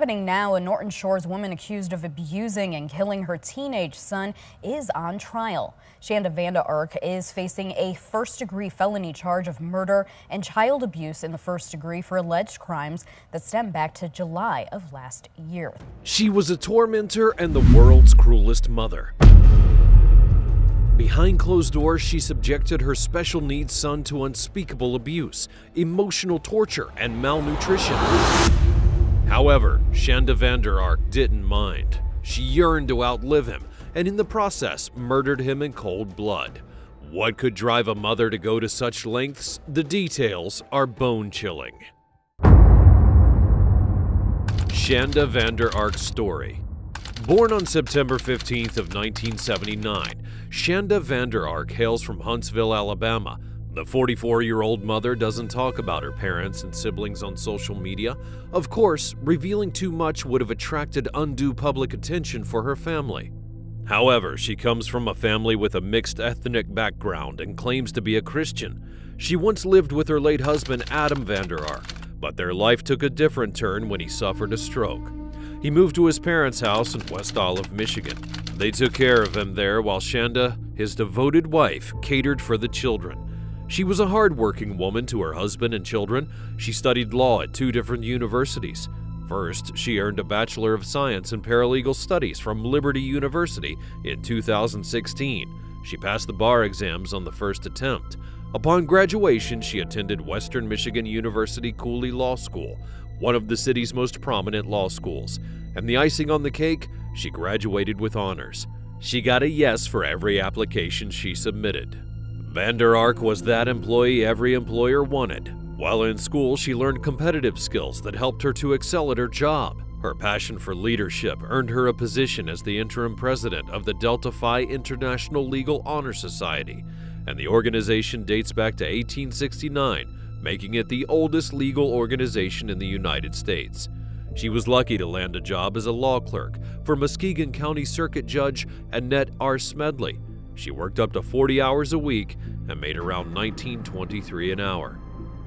Happening now, a Norton Shores woman accused of abusing and killing her teenage son is on trial. Shanda Vander Ark is facing a first degree felony charge of murder and child abuse in the first degree for alleged crimes that stem back to July of last year. She was a tormentor and the world's cruelest mother. Behind closed doors, she subjected her special needs son to unspeakable abuse, emotional torture, and malnutrition. However, Shanda Vander Ark didn't mind. She yearned to outlive him, and in the process, murdered him in cold blood. What could drive a mother to go to such lengths? The details are bone chilling. Shanda Vander Ark's story. Born on September 15th of 1979, Shanda Vander Ark hails from Huntsville, Alabama, the 44 year old mother doesn't talk about her parents and siblings on social media. Of course, revealing too much would have attracted undue public attention for her family. However, she comes from a family with a mixed ethnic background and claims to be a Christian. She once lived with her late husband Adam Vander Ark, but their life took a different turn when he suffered a stroke. He moved to his parents' house in West Olive, Michigan. They took care of him there while Shanda, his devoted wife, catered for the children. She was a hardworking woman to her husband and children. She studied law at two different universities. First, she earned a Bachelor of Science in Paralegal Studies from Liberty University in 2016. She passed the bar exams on the first attempt. Upon graduation, she attended Western Michigan University Cooley Law School, one of the city's most prominent law schools. And the icing on the cake, she graduated with honors. She got a yes for every application she submitted. Vander Ark was that employee every employer wanted. While in school, she learned competitive skills that helped her to excel at her job. Her passion for leadership earned her a position as the interim president of the Delta Phi International Legal Honor Society, and the organization dates back to 1869, making it the oldest legal organization in the United States. She was lucky to land a job as a law clerk for Muskegon County Circuit Judge Annette R. Smedley, she worked up to 40 hours a week and made around 19.23 an hour.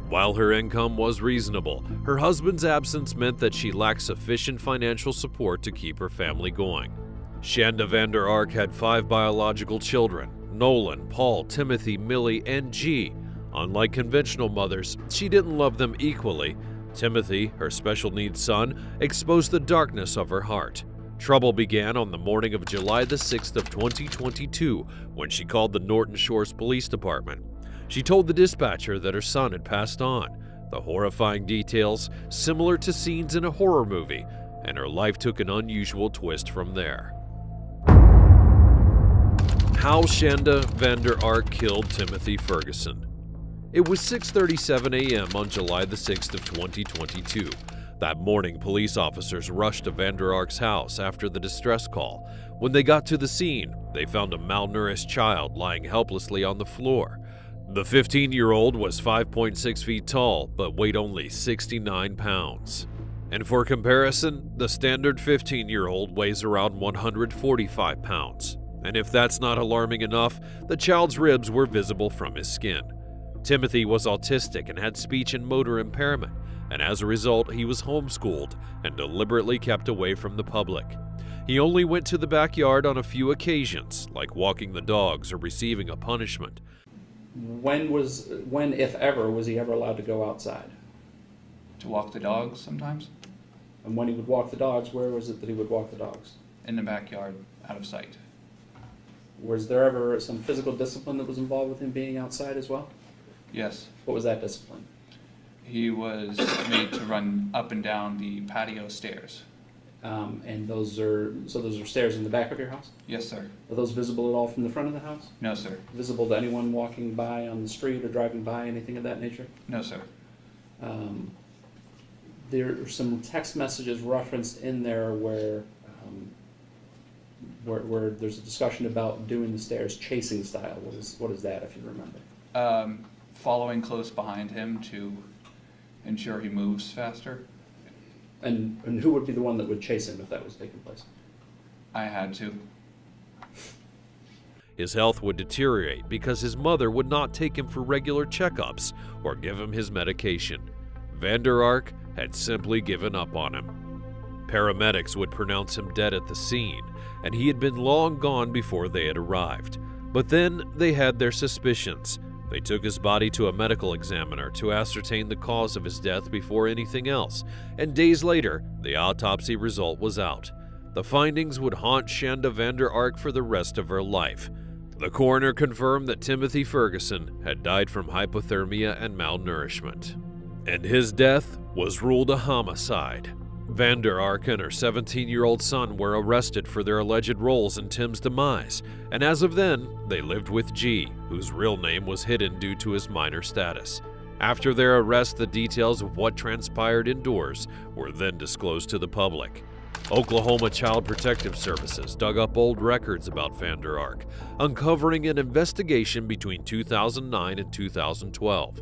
While her income was reasonable, her husband's absence meant that she lacked sufficient financial support to keep her family going. Shanda Vander Ark had five biological children Nolan, Paul, Timothy, Millie, and G. Unlike conventional mothers, she didn't love them equally. Timothy, her special needs son, exposed the darkness of her heart. Trouble began on the morning of July the 6th of 2022 when she called the Norton Shores Police Department. She told the dispatcher that her son had passed on, the horrifying details similar to scenes in a horror movie, and her life took an unusual twist from there. How Shanda Vander Ark killed Timothy Ferguson. It was 6:37 a.m. on July the 6th of 2022. That morning, police officers rushed to Vander Ark's house after the distress call. When they got to the scene, they found a malnourished child lying helplessly on the floor. The 15 year old was 5.6 feet tall, but weighed only 69 pounds. And for comparison, the standard 15 year old weighs around 145 pounds. And if that's not alarming enough, the child's ribs were visible from his skin. Timothy was autistic and had speech and motor impairment and as a result, he was homeschooled and deliberately kept away from the public. He only went to the backyard on a few occasions, like walking the dogs or receiving a punishment. When was, when, if ever, was he ever allowed to go outside? To walk the dogs sometimes? And when he would walk the dogs, where was it that he would walk the dogs? In the backyard, out of sight. Was there ever some physical discipline that was involved with him being outside as well? Yes. What was that discipline? He was made to run up and down the patio stairs. Um, and those are, so those are stairs in the back of your house? Yes, sir. Are those visible at all from the front of the house? No, sir. Visible to anyone walking by on the street or driving by, anything of that nature? No, sir. Um, there are some text messages referenced in there where, um, where, where there's a discussion about doing the stairs chasing style. What is, what is that, if you remember? Um, following close behind him to ensure he moves faster. And, and who would be the one that would chase him if that was taking place? I had to. His health would deteriorate because his mother would not take him for regular checkups or give him his medication. Vander Ark had simply given up on him. Paramedics would pronounce him dead at the scene, and he had been long gone before they had arrived. But then they had their suspicions. They took his body to a medical examiner to ascertain the cause of his death before anything else, and days later, the autopsy result was out. The findings would haunt Shanda Vander Ark for the rest of her life. The coroner confirmed that Timothy Ferguson had died from hypothermia and malnourishment. And his death was ruled a homicide. Vander Ark and her 17 year old son were arrested for their alleged roles in Tim's demise, and as of then, they lived with G, whose real name was hidden due to his minor status. After their arrest, the details of what transpired indoors were then disclosed to the public. Oklahoma Child Protective Services dug up old records about Vander Ark, uncovering an investigation between 2009 and 2012.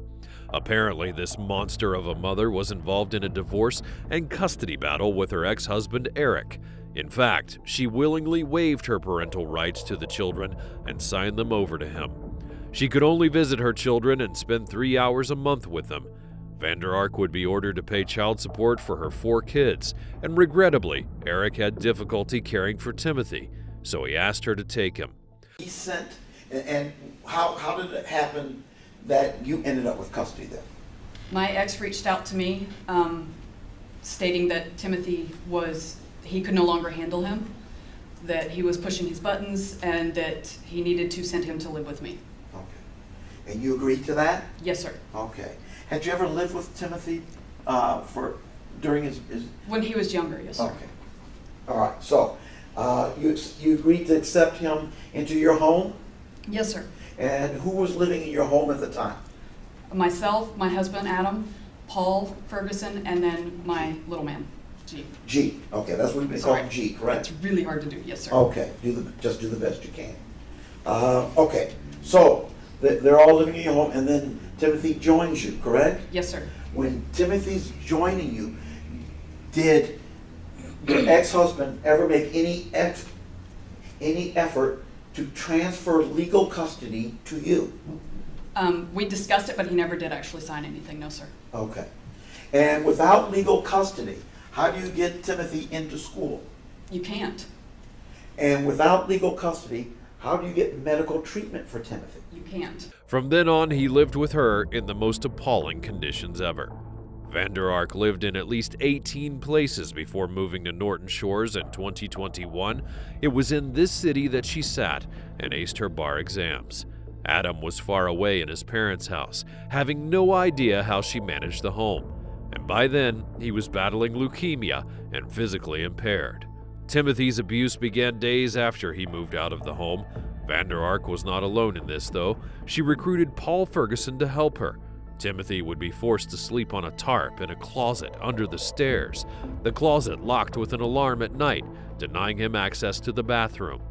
Apparently, this monster of a mother was involved in a divorce and custody battle with her ex husband Eric. In fact, she willingly waived her parental rights to the children and signed them over to him. She could only visit her children and spend three hours a month with them. Vander Ark would be ordered to pay child support for her four kids, and regrettably, Eric had difficulty caring for Timothy, so he asked her to take him. He sent, and, and how, how did it happen that you ended up with custody then? My ex reached out to me, um, stating that Timothy was, he could no longer handle him, that he was pushing his buttons, and that he needed to send him to live with me. Okay. And you agreed to that? Yes, sir. Okay. Had you ever lived with Timothy uh, for during his, his? When he was younger, yes, sir. Okay. All right. So uh, you you agreed to accept him into your home, Yes, sir. And who was living in your home at the time? Myself, my husband Adam, Paul Ferguson, and then my little man, G. G. Okay, that's what we've been calling G, correct? It's really hard to do, yes, sir. Okay. Do the just do the best you can. Uh, okay. So they- they're all living in your home, and then Timothy joins you, correct? Yes, sir. when Timothy's joining you, did your ex-husband ever make any ex, any effort to transfer legal custody to you? Um, we discussed it, but he never did actually sign anything, no, sir. Okay. And without legal custody, how do you get Timothy into school? You can't. And without legal custody, how do you get medical treatment for Timothy? You can't. From then on, he lived with her in the most appalling conditions ever. Vander Ark lived in at least 18 places before moving to Norton Shores in 2021. It was in this city that she sat and aced her bar exams. Adam was far away in his parents' house, having no idea how she managed the home. And by then, he was battling leukemia and physically impaired. Timothy's abuse began days after he moved out of the home. Vander Ark was not alone in this, though. She recruited Paul Ferguson to help her. Timothy would be forced to sleep on a tarp in a closet under the stairs, the closet locked with an alarm at night, denying him access to the bathroom.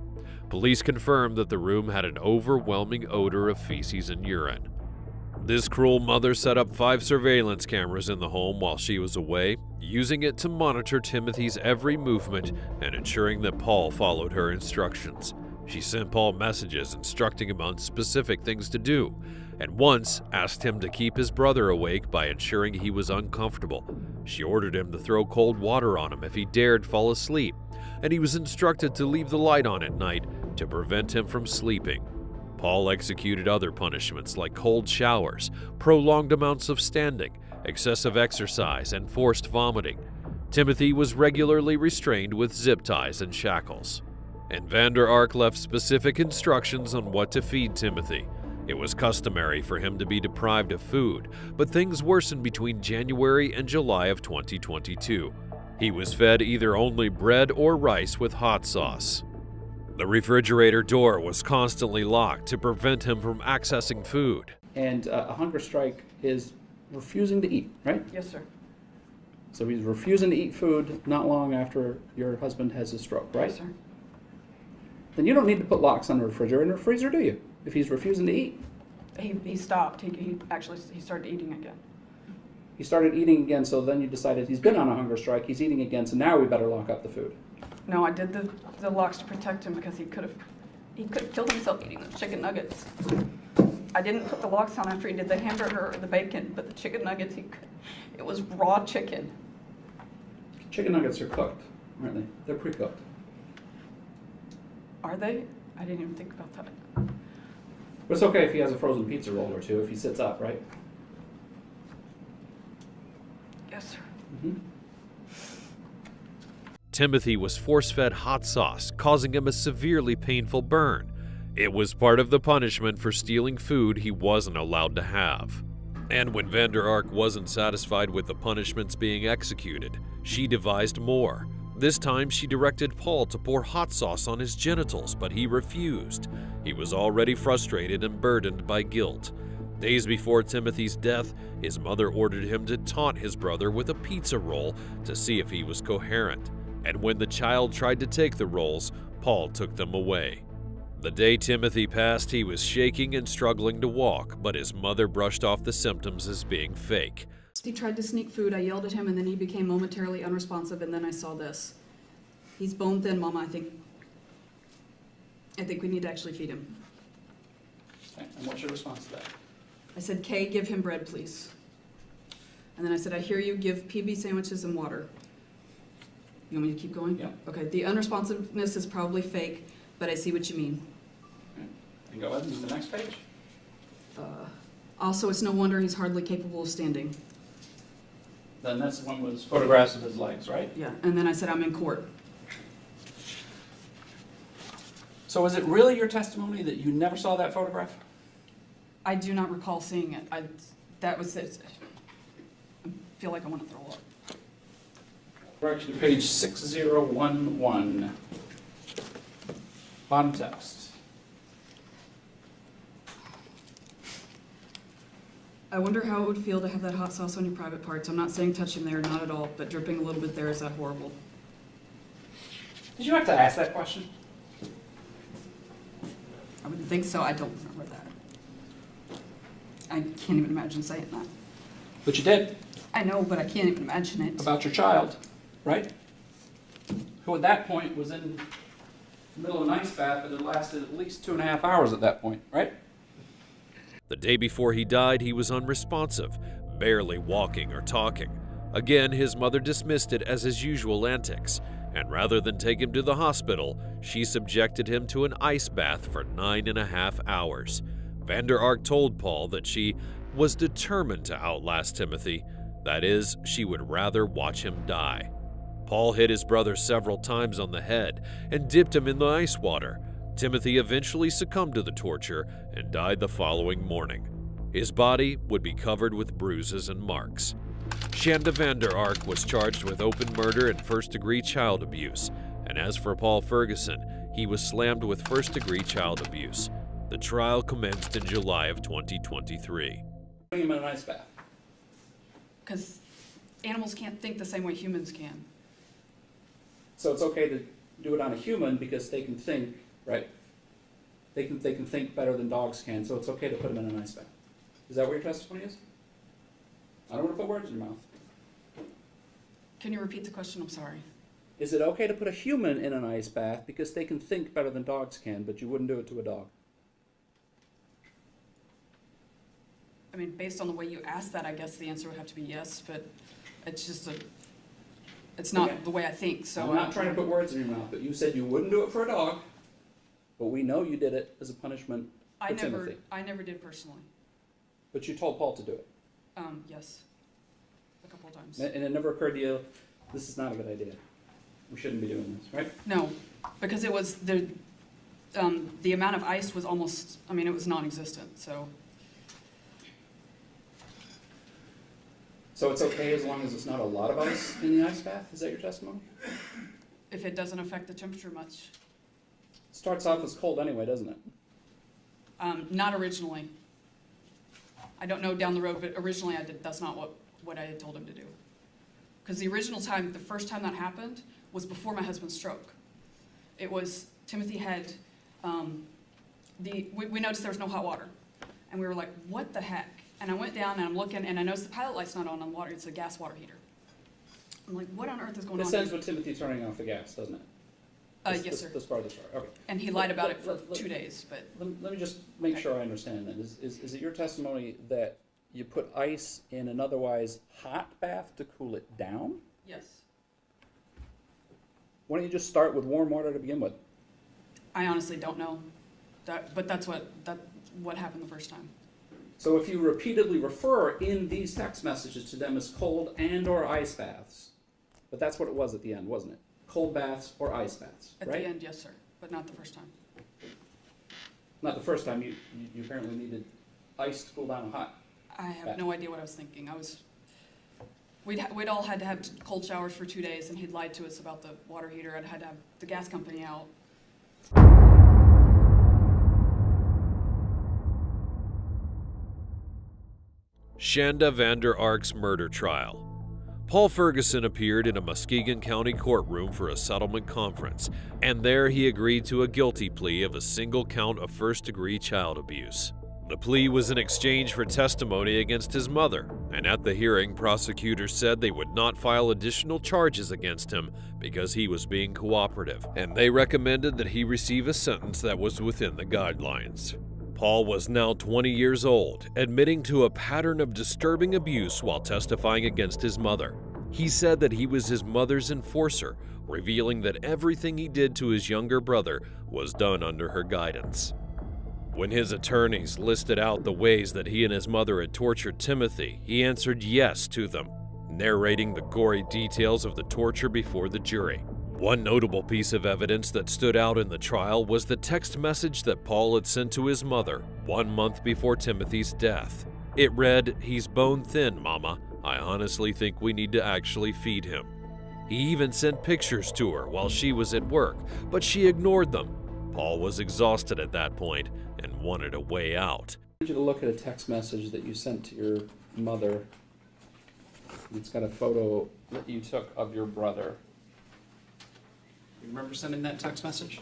Police confirmed that the room had an overwhelming odor of feces and urine. This cruel mother set up five surveillance cameras in the home while she was away, using it to monitor Timothy's every movement and ensuring that Paul followed her instructions. She sent Paul messages instructing him on specific things to do, and once asked him to keep his brother awake by ensuring he was uncomfortable. She ordered him to throw cold water on him if he dared fall asleep, and he was instructed to leave the light on at night to prevent him from sleeping. Paul executed other punishments like cold showers, prolonged amounts of standing, excessive exercise, and forced vomiting. Timothy was regularly restrained with zip ties and shackles. And Vander Ark left specific instructions on what to feed Timothy. It was customary for him to be deprived of food, but things worsened between January and July of 2022. He was fed either only bread or rice with hot sauce. The refrigerator door was constantly locked to prevent him from accessing food. And uh, a hunger strike is refusing to eat, right? Yes, sir. So he's refusing to eat food not long after your husband has a stroke, right? Yes, sir. Then you don't need to put locks on the refrigerator and freezer, do you? If he's refusing to eat. He, he stopped. He, he actually he started eating again. He started eating again, so then you decided he's been on a hunger strike, he's eating again, so now we better lock up the food. No, I did the, the locks to protect him because he could have he could have killed himself eating the chicken nuggets. I didn't put the locks on after he did the hamburger or the bacon, but the chicken nuggets he it was raw chicken. Chicken nuggets are cooked, aren't they? They're pre-cooked. Are they? I didn't even think about that. But it's okay if he has a frozen pizza roll or two if he sits up, right? Yes, sir. Mm-hmm. Timothy was force fed hot sauce, causing him a severely painful burn. It was part of the punishment for stealing food he wasn't allowed to have. And when Vander Ark wasn't satisfied with the punishments being executed, she devised more. This time, she directed Paul to pour hot sauce on his genitals, but he refused. He was already frustrated and burdened by guilt. Days before Timothy's death, his mother ordered him to taunt his brother with a pizza roll to see if he was coherent. And when the child tried to take the rolls, Paul took them away. The day Timothy passed, he was shaking and struggling to walk, but his mother brushed off the symptoms as being fake. He tried to sneak food. I yelled at him, and then he became momentarily unresponsive. And then I saw this. He's bone thin, Mama. I think. I think we need to actually feed him. Okay. And what's your response to that? I said, Kay, give him bread, please. And then I said, I hear you. Give PB sandwiches and water. You want me to keep going? Yeah. Okay. The unresponsiveness is probably fake, but I see what you mean. And go ahead and do the next page. Uh, also, it's no wonder he's hardly capable of standing. Then that's the one with photographs of his legs, right? Yeah. And then I said, I'm in court. So is it really your testimony that you never saw that photograph? I do not recall seeing it. I, that was it. I feel like I want to throw up. Correction page 6011. Bottom text. I wonder how it would feel to have that hot sauce on your private parts. I'm not saying touching there, not at all, but dripping a little bit there is that horrible. Did you have to ask that question? I wouldn't think so. I don't remember that. I can't even imagine saying that. But you did, I know, but I can't even imagine it. about your child, right? Who at that point was in the middle of an ice bath and it lasted at least two and a half hours at that point, right? The day before he died, he was unresponsive, barely walking or talking. Again, his mother dismissed it as his usual antics, and rather than take him to the hospital, she subjected him to an ice bath for nine and a half hours. Vander Ark told Paul that she was determined to outlast Timothy. That is, she would rather watch him die. Paul hit his brother several times on the head and dipped him in the ice water. Timothy eventually succumbed to the torture and died the following morning. His body would be covered with bruises and marks. Shanda Vander Ark was charged with open murder and first degree child abuse, and as for Paul Ferguson, he was slammed with first degree child abuse. The trial commenced in July of 2023. Putting him in an ice bath. Because animals can't think the same way humans can. So it's okay to do it on a human because they can think, right? They can, they can think better than dogs can, so it's okay to put them in an ice bath. Is that what your testimony is? I don't want to put words in your mouth. Can you repeat the question? I'm sorry. Is it okay to put a human in an ice bath because they can think better than dogs can, but you wouldn't do it to a dog? I mean, based on the way you asked that, I guess the answer would have to be yes, but it's just a, it's not Okay. the way I think, so. I'm not trying to put words in your mouth, but you said you wouldn't do it for a dog, but we know you did it as a punishment I for never, Timothy. I never did personally. But you told Paul to do it. Um, yes. A couple of times. And it never occurred to you, this is not a good idea. We shouldn't be doing this, right? No, because it was, the, um, the amount of ice was almost, I mean, it was non-existent, so. So it's okay as long as it's not a lot of ice in the ice bath? Is that your testimony? If it doesn't affect the temperature much. Starts off as cold anyway, doesn't it? Um, not originally. I don't know down the road, but originally I did, that's not what, what I had told him to do. Because the original time, the first time that happened was before my husband's stroke. It was, Timothy had, um, the, we, we noticed there was no hot water. And we were like, what the heck? And I went down and I'm looking and I noticed the pilot light's not on on the water, it's a gas water heater. I'm like, what on earth is going on? This here?" ends with Timothy turning off the gas, doesn't it? Uh, This- yes, this- sir. This part of the okay. And he lied about it for Let- let- two days, but Let, let me just make sure I understand then. Is, is, is it your testimony that you put ice in an otherwise hot bath to cool it down? yes. Why don't you just start with warm water to begin with? I honestly don't know. That, but that's what, that, what happened the first time. So if you repeatedly refer in these text messages to them as cold and or ice baths, but that's what it was at the end, wasn't it? Cold baths or ice baths, At right? the end, yes, sir, but not the first time. Not the first time, you, you- you apparently needed ice to cool down a hot. I have no idea what I was thinking. I was, we'd, ha- we'd all had to have cold showers for two days, and he'd lied to us about the water heater. I'd had to have the gas company out. Shanda Vander Ark's murder trial. Paul Ferguson appeared in a Muskegon County courtroom for a settlement conference, and there he agreed to a guilty plea of a single count of first degree child abuse. The plea was in exchange for testimony against his mother, and at the hearing, prosecutors said they would not file additional charges against him because he was being cooperative, and they recommended that he receive a sentence that was within the guidelines. Paul was now 20 years old, admitting to a pattern of disturbing abuse while testifying against his mother. He said that he was his mother's enforcer, revealing that everything he did to his younger brother was done under her guidance. When his attorneys listed out the ways that he and his mother had tortured Timothy, he answered yes to them, narrating the gory details of the torture before the jury. One notable piece of evidence that stood out in the trial was the text message that Paul had sent to his mother one month before Timothy's death. It read, He's bone thin, Mama. I honestly think we need to actually feed him. He even sent pictures to her while she was at work, but she ignored them. Paul was exhausted at that point and wanted a way out. I need you to look at a text message that you sent to your mother. It's got a photo that you took of your brother. You remember sending that text message?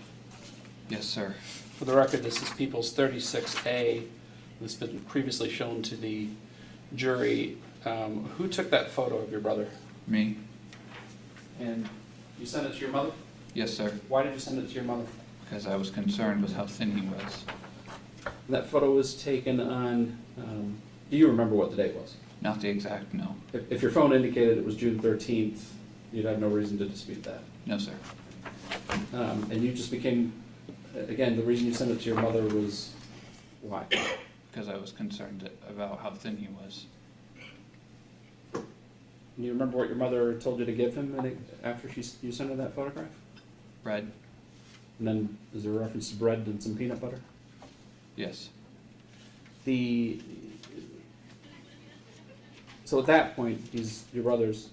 Yes, sir. For the record, this is People's 36A. This has been previously shown to the jury. Um, Who took that photo of your brother? Me? And you sent it to your mother? Yes, sir. Why did you send it to your mother? Because I was concerned with how thin he was. That photo was taken on, um, do you remember what the date was? Not the exact, no. If, if your phone indicated it was June 13th, you'd have no reason to dispute that. No, sir. Um, and you just became, again, the reason you sent it to your mother was why? Because I was concerned about how thin he was. And you remember what your mother told you to give him it- after she, you sent her that photograph? Bread? And then is there a reference to bread and some peanut butter? Yes. The, so at that point, he's, your brother's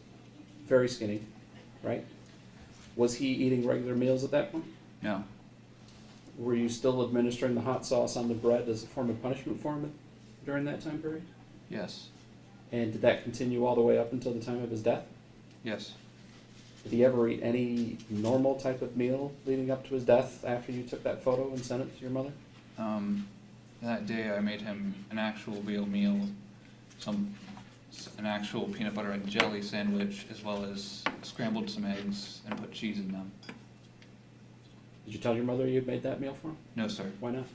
very skinny, right? Was he eating regular meals at that point? No. Were you still administering the hot sauce on the bread as a form of punishment for him during that time period? Yes. And did that continue all the way up until the time of his death? Yes. Did he ever eat any normal type of meal leading up to his death after you took that photo and sent it to your mother? Um, that day I made him an actual real meal, some, an actual peanut butter and jelly sandwich, as well as scrambled some eggs and put cheese in them. Did you tell your mother you'd made that meal for him? No, sir, Why not?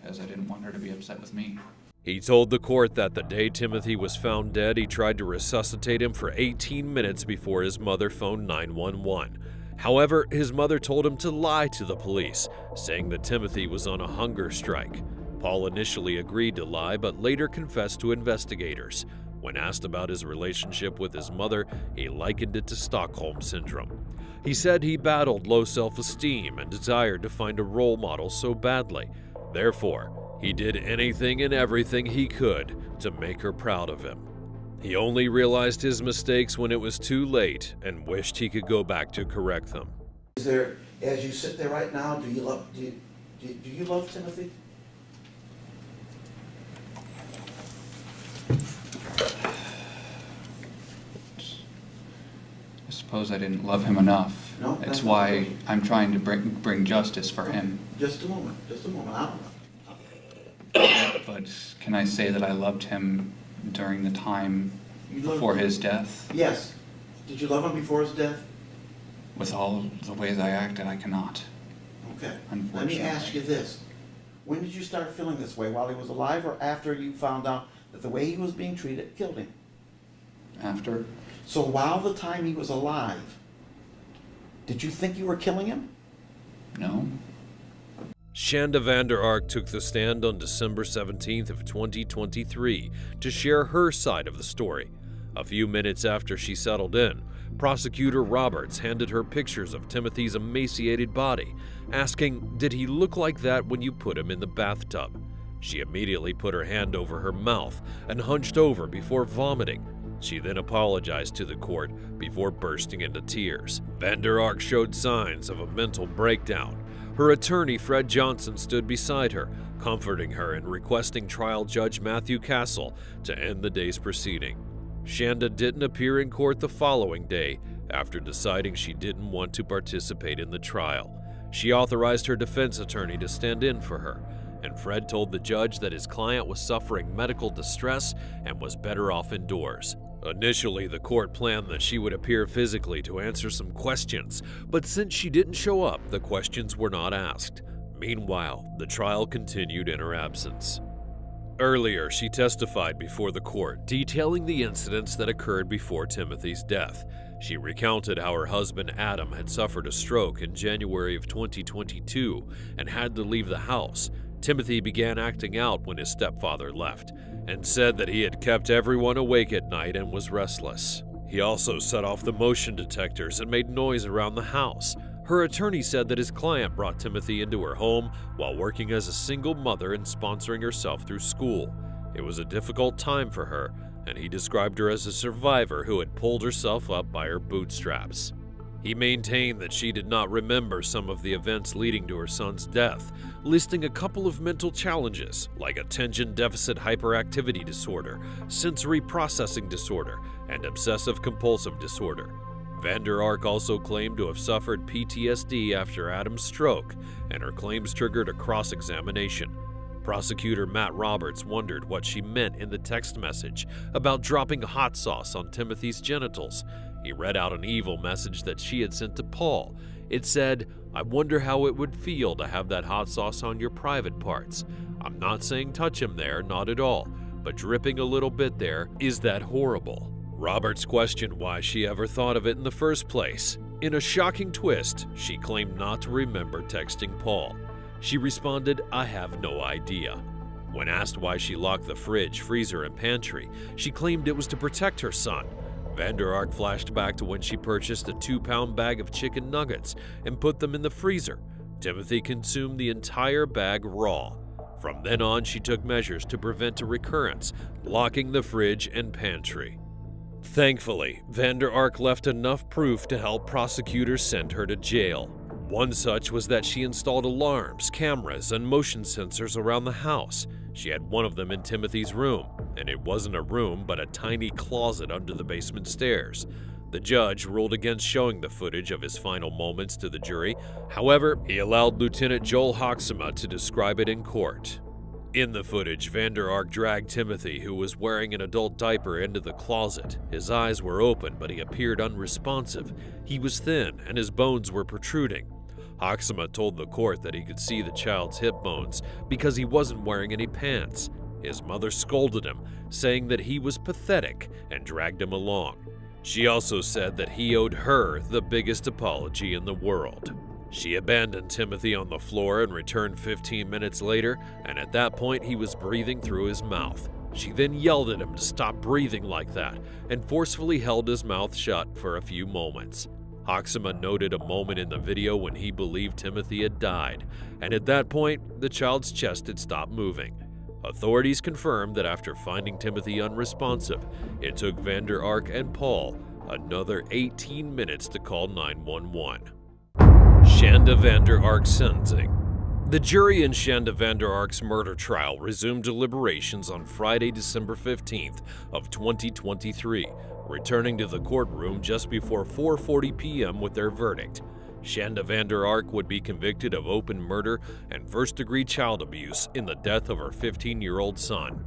because I didn't want her to be upset with me. He told the court that the day Timothy was found dead, he tried to resuscitate him for 18 minutes before his mother phoned 911. However, his mother told him to lie to the police, saying that Timothy was on a hunger strike. Paul initially agreed to lie, but later confessed to investigators. When asked about his relationship with his mother, he likened it to Stockholm Syndrome. He said he battled low self esteem and desired to find a role model so badly. Therefore, he did anything and everything he could to make her proud of him. He only realized his mistakes when it was too late and wished he could go back to correct them. Is there, as you sit there right now, do you love, do you, do you love Timothy? I suppose I didn't love him enough. No, that's It's why. I'm trying to bring, bring justice for him. Just a moment, just a moment, I don't know. But can I say that I loved him during the time before him? his death? Yes. Did you love him before his death? With all the ways I acted, I cannot. Okay. Let me ask you this. When did you start feeling this way? While he was alive or after you found out the way he was being treated killed him? After, So while the time he was alive, Did you think you were killing him? No. Shanda Vander Ark took the stand on December 17th of 2023 to share her side of the story. A few minutes after she settled in, prosecutor Roberts handed her pictures of Timothy's emaciated body, asking, "Did he look like that when you put him in the bathtub?" She immediately put her hand over her mouth and hunched over before vomiting. She then apologized to the court before bursting into tears. Vander Ark showed signs of a mental breakdown. Her attorney, Fred Johnson, stood beside her, comforting her and requesting trial judge Matthew Kacel to end the day's proceeding. Shanda didn't appear in court the following day after deciding she didn't want to participate in the trial. She authorized her defense attorney to stand in for her, and Fred told the judge that his client was suffering medical distress and was better off indoors. Initially, the court planned that she would appear physically to answer some questions, but since she didn't show up, the questions were not asked. Meanwhile, the trial continued in her absence. Earlier, she testified before the court, detailing the incidents that occurred before Timothy's death. She recounted how her husband Adam had suffered a stroke in January of 2022 and had to leave the house. Timothy began acting out when his stepfather left and said that he had kept everyone awake at night and was restless. He also set off the motion detectors and made noise around the house. Her attorney said that his client brought Timothy into her home while working as a single mother and sponsoring herself through school. It was a difficult time for her, and he described her as a survivor who had pulled herself up by her bootstraps. He maintained that she did not remember some of the events leading to her son's death, listing a couple of mental challenges like attention deficit hyperactivity disorder, sensory processing disorder, and obsessive compulsive disorder. Vander Ark also claimed to have suffered PTSD after Adam's stroke, and her claims triggered a cross examination. Prosecutor Matt Roberts wondered what she meant in the text message about dropping hot sauce on Timothy's genitals. He read out an evil message that she had sent to Paul. It said, I wonder how it would feel to have that hot sauce on your private parts. I'm not saying touch him there, not at all, but dripping a little bit there, is that horrible? Roberts questioned why she ever thought of it in the first place. In a shocking twist, she claimed not to remember texting Paul. She responded, I have no idea. When asked why she locked the fridge, freezer, and pantry, she claimed it was to protect her son. Vander Ark flashed back to when she purchased a two pound bag of chicken nuggets and put them in the freezer. Timothy consumed the entire bag raw. From then on, she took measures to prevent a recurrence, locking the fridge and pantry. Thankfully, Vander Ark left enough proof to help prosecutors send her to jail. One such was that she installed alarms, cameras, and motion sensors around the house. She had one of them in Timothy's room, and it wasn't a room but a tiny closet under the basement stairs. The judge ruled against showing the footage of his final moments to the jury. However, he allowed Lieutenant Joel Hoxema to describe it in court. In the footage, Vander Ark dragged Timothy, who was wearing an adult diaper, into the closet. His eyes were open, but he appeared unresponsive. He was thin, and his bones were protruding. Hoxema told the court that he could see the child's hip bones because he wasn't wearing any pants. His mother scolded him, saying that he was pathetic, and dragged him along. She also said that he owed her the biggest apology in the world. She abandoned Timothy on the floor and returned 15 minutes later, and at that point he was breathing through his mouth. She then yelled at him to stop breathing like that and forcefully held his mouth shut for a few moments. Hoxema noted a moment in the video when he believed Timothy had died, and at that point, the child's chest had stopped moving. Authorities confirmed that after finding Timothy unresponsive, it took Vander Ark and Paul another 18 minutes to call 911. Shanda Vander Ark sentencing. The jury in Shanda Vander Ark's murder trial resumed deliberations on Friday, December 15th of 2023, returning to the courtroom just before 4:40 p.m. with their verdict. Shanda Vander Ark would be convicted of open murder and first-degree child abuse in the death of her 15-year-old son.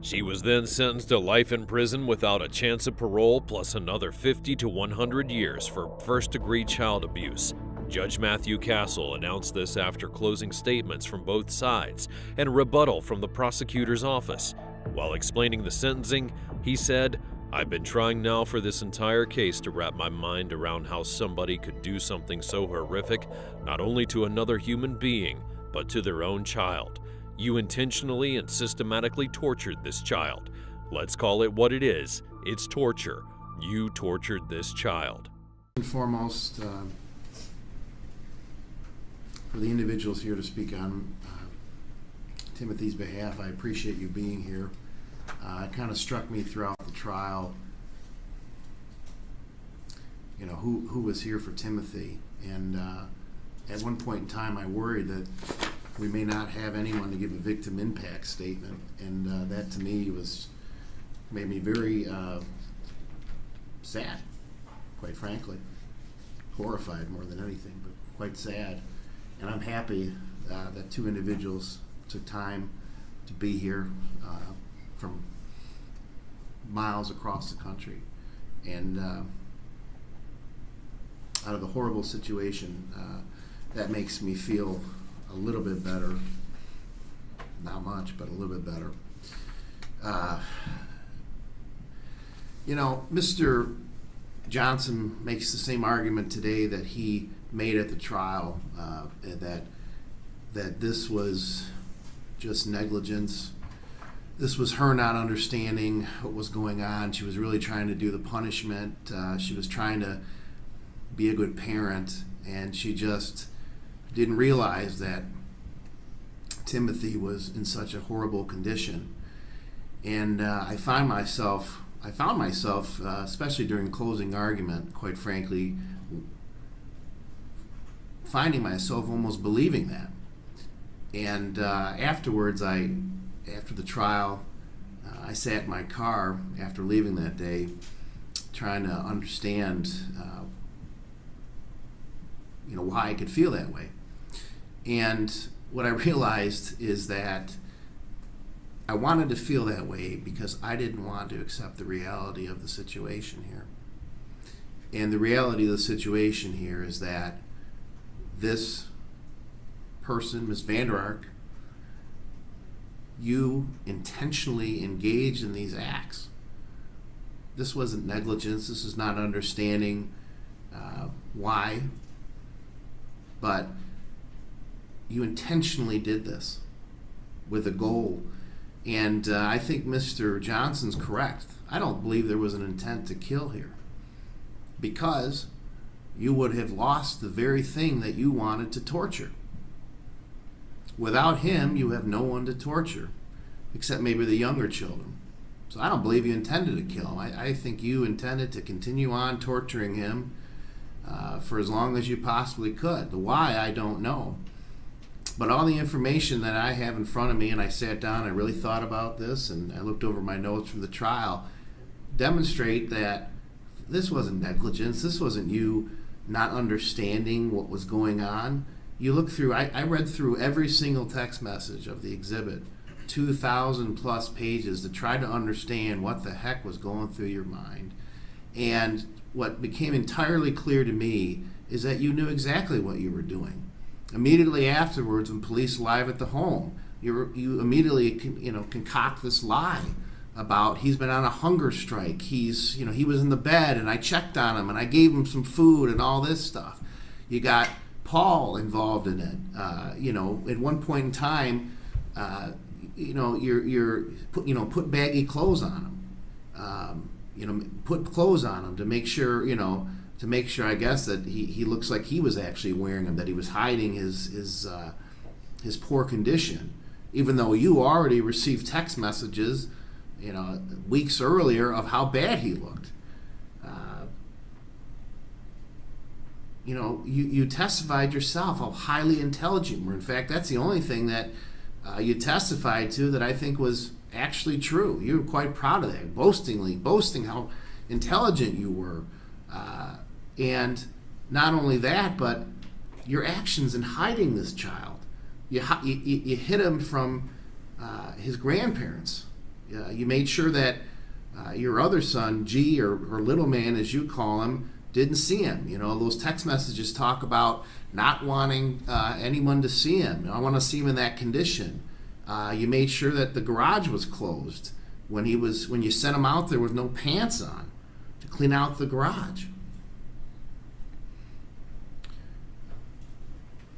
She was then sentenced to life in prison without a chance of parole plus another 50 to 100 years for first-degree child abuse. Judge Matthew Kacel announced this after closing statements from both sides and rebuttal from the prosecutor's office. While explaining the sentencing, he said, I've been trying now for this entire case to wrap my mind around how somebody could do something so horrific, not only to another human being, but to their own child. You intentionally and systematically tortured this child. Let's call it what it is it's torture. You tortured this child. foremost, uh, for the individuals here to speak on uh, Timothy's behalf, I appreciate you being here. Uh, it kind of struck me throughout the trial, you know, who, who was here for Timothy. And uh, at one point in time, I worried that we may not have anyone to give a victim impact statement. And uh, that to me was, made me very uh, sad, quite frankly horrified more than anything, but quite sad. And I'm happy uh, that two individuals took time to be here uh, from miles across the country. And uh, out of the horrible situation, uh, that makes me feel a little bit better. Not much, but a little bit better. Uh, you know, Mr. Johnson makes the same argument today that he made at the trial uh, that that this was just negligence. This was her not understanding what was going on. She was really trying to do the punishment. Uh, she was trying to be a good parent, and she just didn't realize that Timothy was in such a horrible condition. And uh, I find myself I found myself, uh, especially during closing argument, quite frankly, finding myself almost believing that. And uh, afterwards, I, after the trial, uh, I sat in my car after leaving that day, trying to understand, uh, you know, why I could feel that way. And what I realized is that I wanted to feel that way because I didn't want to accept the reality of the situation here. And the reality of the situation here is that this person, Ms. Vander Ark, you intentionally engaged in these acts. This wasn't negligence. This is not understanding uh, why, but you intentionally did this with a goal and uh, I think Mr. Johnson's correct. I don't believe there was an intent to kill here because you would have lost the very thing that you wanted to torture. Without him, you have no one to torture except maybe the younger children. So I don't believe you intended to kill him. I, I think you intended to continue on torturing him uh, for as long as you possibly could. The why, I don't know. But all the information that I have in front of me, and I sat down, I really thought about this, and I looked over my notes from the trial, demonstrate that this wasn't negligence. This wasn't you not understanding what was going on. You look through, I, I read through every single text message of the exhibit, 2,000 plus pages, to try to understand what the heck was going through your mind. And what became entirely clear to me is that you knew exactly what you were doing immediately afterwards, when police arrive at the home, you you immediately you know concoct this lie about he's been on a hunger strike. He's you know he was in the bed and I checked on him and I gave him some food and all this stuff. You got Paul involved in it. Uh, you know, at one point in time, uh, you know you're you're put you know put baggy clothes on him. Um, you know, put clothes on him to make sure you know to make sure, I guess, that he, he looks like he was actually wearing them, that he was hiding his his uh, his poor condition, even though you already received text messages, you know, weeks earlier of how bad he looked. Uh, you know, you, you testified yourself how highly intelligent you were. In fact, that's the only thing that uh, you testified to that I think was actually true. You were quite proud of that, boastingly, boasting how intelligent you were. Uh, and not only that, but your actions in hiding this child. You, you, you hid him from uh, his grandparents. Uh, you made sure that uh, your other son, G, or, or little man, as you call him, didn't see him. You know, those text messages talk about not wanting uh, anyone to see him. I want to see him in that condition. Uh, you made sure that the garage was closed when he was when you sent him out there with no pants on to clean out the garage.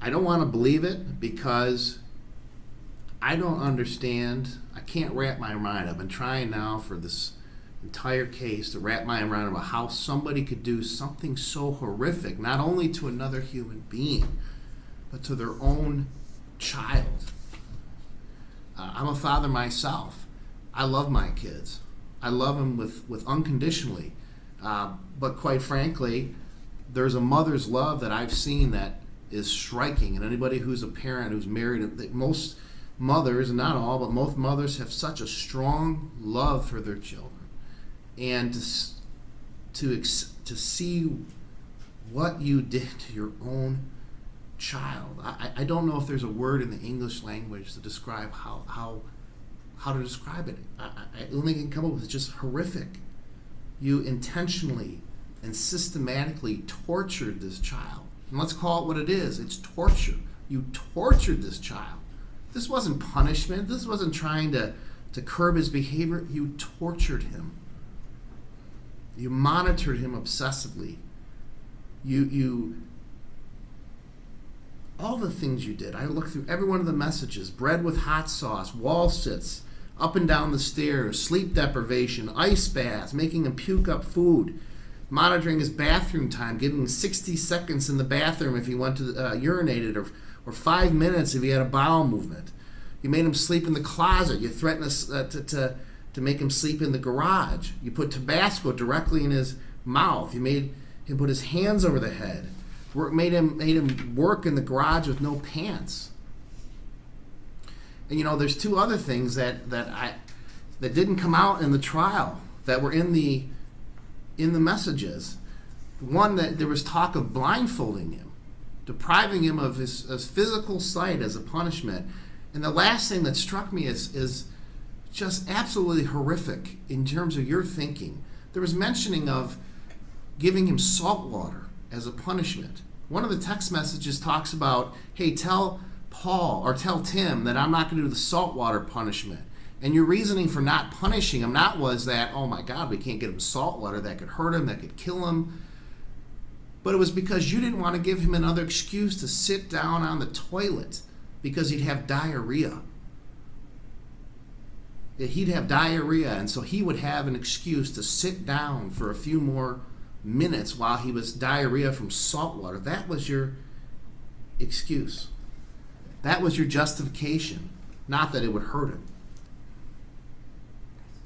I don't want to believe it because I don't understand. I can't wrap my mind. I've been trying now for this entire case to wrap my mind around about how somebody could do something so horrific, not only to another human being, but to their own child. Uh, I'm a father myself. I love my kids. I love them with, with unconditionally. Uh, but quite frankly, there's a mother's love that I've seen that is striking. And anybody who's a parent who's married, most mothers, not all, but most mothers have such a strong love for their children. And to, to, to see what you did to your own child, I, I don't know if there's a word in the English language to describe how, how, how to describe it. I, I only can come up with just horrific. You intentionally and systematically tortured this child. And let's call it what it is it's torture. You tortured this child. This wasn't punishment. This wasn't trying to, to curb his behavior. You tortured him. You monitored him obsessively. You, you, all the things you did. I looked through every one of the messages bread with hot sauce, wall sits, up and down the stairs, sleep deprivation, ice baths, making him puke up food, monitoring his bathroom time, giving him 60 seconds in the bathroom if he went to uh, urinated or or five minutes if he had a bowel movement. You made him sleep in the closet. You threatened uh, to, to, to make him sleep in the garage. You put Tabasco directly in his mouth. You made him put his hands over the head. Work, made him made him work in the garage with no pants. And you know, there's two other things that that I that didn't come out in the trial that were in the in the messages. One that there was talk of blindfolding him depriving him of his, his physical sight as a punishment. And the last thing that struck me is, is just absolutely horrific in terms of your thinking. There was mentioning of giving him salt water as a punishment. One of the text messages talks about, hey, tell Paul or tell Tim that I'm not going to do the salt water punishment. And your reasoning for not punishing him not was that, oh my God, we can't get him salt water, that could hurt him, that could kill him but it was because you didn't want to give him another excuse to sit down on the toilet because he'd have diarrhea. He'd have diarrhea, and so he would have an excuse to sit down for a few more minutes while he was diarrhea from salt water. That was your excuse. That was your justification, not that it would hurt him.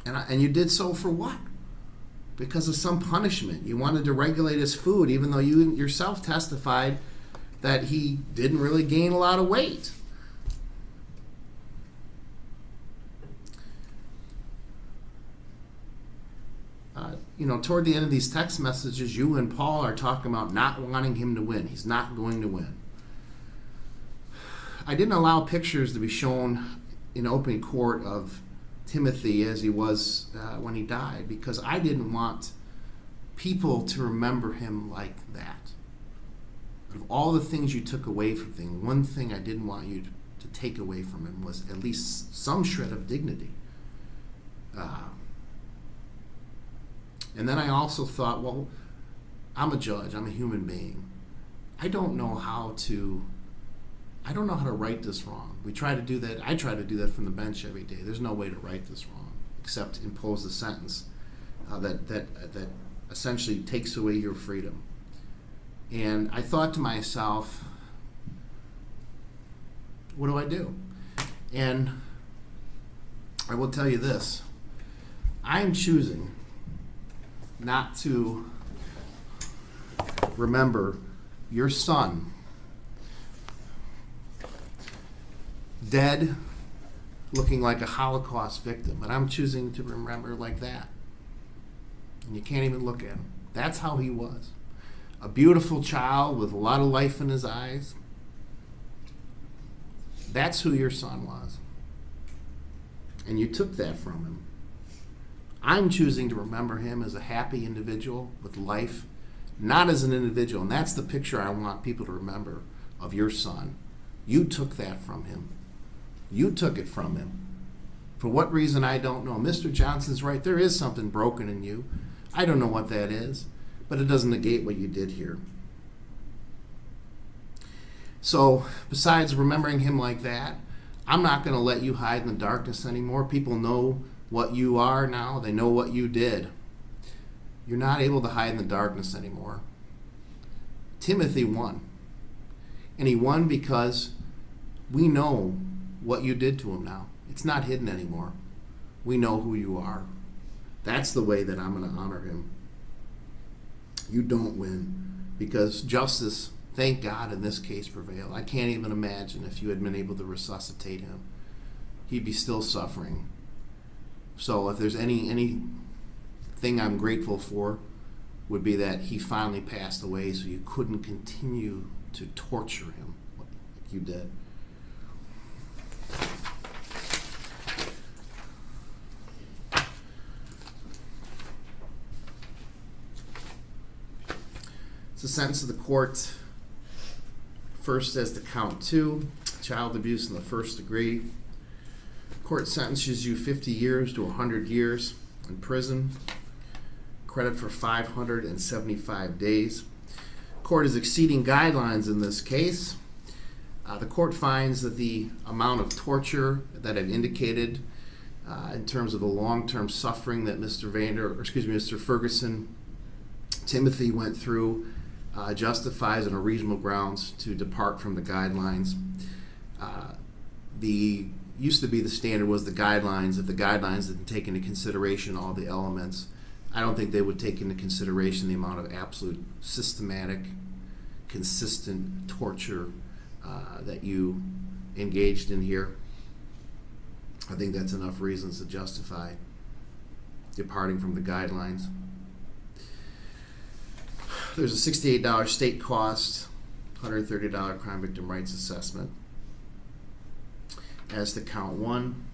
And, I, and you did so for what? Because of some punishment. You wanted to regulate his food, even though you yourself testified that he didn't really gain a lot of weight. Uh, you know, toward the end of these text messages, you and Paul are talking about not wanting him to win. He's not going to win. I didn't allow pictures to be shown in open court of Timothy as he was uh, when he died because I didn't want people to remember him like that. Of all the things you took away from him, one thing I didn't want you to, take away from him was at least some shred of dignity. Uh, and then I also thought, well, I'm a judge, I'm a human being. I don't know how to I don't know how to right this wrong. We try to do that. I try to do that from the bench every day. There's no way to right this wrong except impose a sentence uh, that that that essentially takes away your freedom. And I thought to myself, what do I do? And I will tell you this I'm choosing not to remember your son dead, looking like a Holocaust victim. And I'm choosing to remember like that. And you can't even look at him. That's how he was. A beautiful child with a lot of life in his eyes. That's who your son was. And you took that from him. I'm choosing to remember him as a happy individual with life, not as an individual. And that's the picture I want people to remember of your son. You took that from him. You took it from him. For what reason, I don't know. Mr. Johnson's right. There is something broken in you. I don't know what that is, but it doesn't negate what you did here. So, besides remembering him like that, I'm not going to let you hide in the darkness anymore. People know what you are now, they know what you did. You're not able to hide in the darkness anymore. Timothy won. And he won because we know what you did to him now. It's not hidden anymore. We know who you are. That's the way that I'm going to honor him. You don't win because justice, thank God, in this case prevailed. I can't even imagine if you had been able to resuscitate him. He'd be still suffering. So if there's any any thing I'm grateful for, would be that he finally passed away, so you couldn't continue to torture him like you did. It's a sentence of the court. First, as to count two, child abuse in the first degree. Court sentences you 50 years to 100 years in prison. Credit for 575 days. Court is exceeding guidelines in this case. Uh, the court finds that the amount of torture that I've indicated uh, in terms of the long-term suffering that Mr. Vander, or excuse me, Mr. Ferguson, Timothy went through uh, justifies on a reasonable grounds to depart from the guidelines. Uh, the used to be the standard was the guidelines. If the guidelines didn't take into consideration all the elements, I don't think they would take into consideration the amount of absolute systematic, consistent torture uh, that you engaged in here. I think that's enough reasons to justify departing from the guidelines. There's a $68 state cost, $130 crime victim rights assessment. As to count one,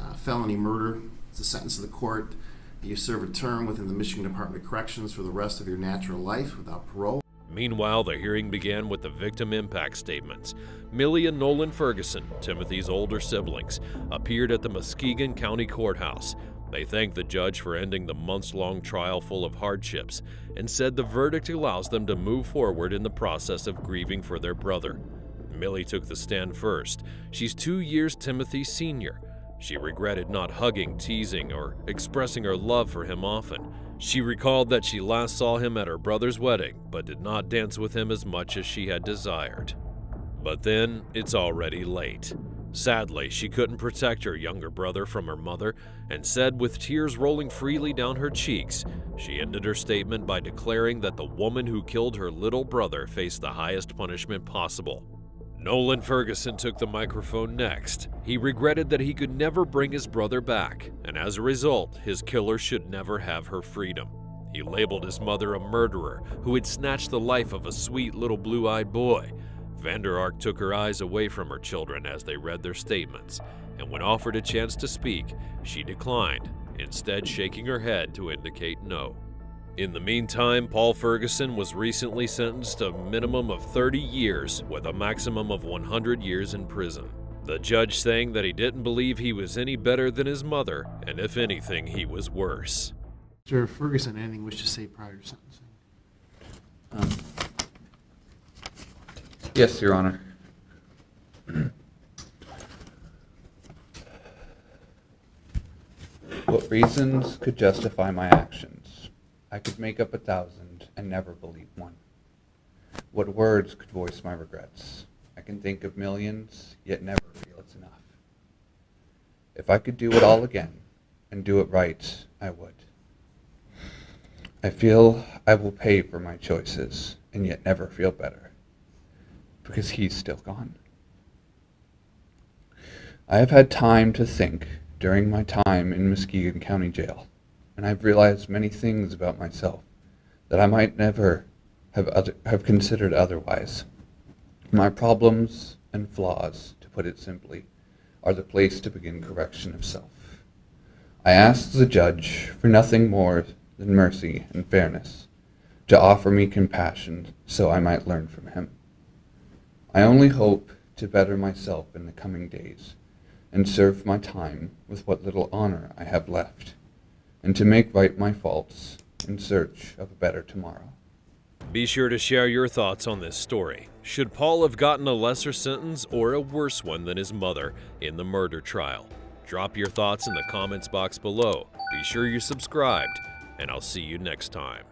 uh, felony murder, it's a sentence of the court. You serve a term within the Michigan Department of Corrections for the rest of your natural life without parole. Meanwhile, the hearing began with the victim impact statements. Millie and Nolan Ferguson, Timothy's older siblings, appeared at the Muskegon County Courthouse. They thanked the judge for ending the months long trial full of hardships and said the verdict allows them to move forward in the process of grieving for their brother. Millie took the stand first. She's two years Timothy's senior. She regretted not hugging, teasing, or expressing her love for him often. She recalled that she last saw him at her brother's wedding, but did not dance with him as much as she had desired. But then, it's already late. Sadly, she couldn't protect her younger brother from her mother and said, with tears rolling freely down her cheeks, she ended her statement by declaring that the woman who killed her little brother faced the highest punishment possible. Nolan Ferguson took the microphone next. He regretted that he could never bring his brother back, and as a result, his killer should never have her freedom. He labeled his mother a murderer who had snatched the life of a sweet little blue eyed boy Vander Ark took her eyes away from her children as they read their statements, and when offered a chance to speak, she declined, instead shaking her head to indicate no. In the meantime, Paul Ferguson was recently sentenced to a minimum of 30 years with a maximum of 100 years in prison. The judge saying that he didn't believe he was any better than his mother, and if anything, he was worse. Mr. Ferguson, anything wish to say prior to sentencing? Um, Yes, Your Honor. what reasons could justify my actions? I could make up a thousand and never believe one. What words could voice my regrets? I can think of millions, yet never feel it's enough. If I could do it all again and do it right, I would. I feel I will pay for my choices and yet never feel better because he's still gone. I have had time to think during my time in Muskegon County Jail, and I've realized many things about myself that I might never have, other, have considered otherwise. My problems and flaws, to put it simply, are the place to begin correction of self. I ask the judge for nothing more than mercy and fairness, to offer me compassion so I might learn from him. I only hope to better myself in the coming days and serve my time with what little honor I have left, and to make right my faults in search of a better tomorrow. Be sure to share your thoughts on this story. Should Paul have gotten a lesser sentence or a worse one than his mother in the murder trial? Drop your thoughts in the comments box below. Be sure you're subscribed, and I'll see you next time.